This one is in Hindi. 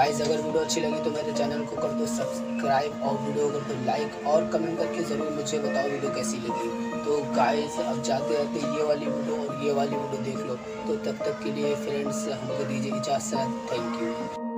गाइस अगर वीडियो अच्छी लगी तो मेरे चैनल को कर दो सब्सक्राइब और वीडियो कर दो लाइक और कमेंट करके ज़रूर मुझे बताओ वीडियो कैसी लगी। तो गाइस अब जाते जाते तो ये वाली वीडियो और ये वाली वीडियो देख लो। तो तब तक के लिए फ्रेंड्स हमको दीजिए इजाज़त। Thank you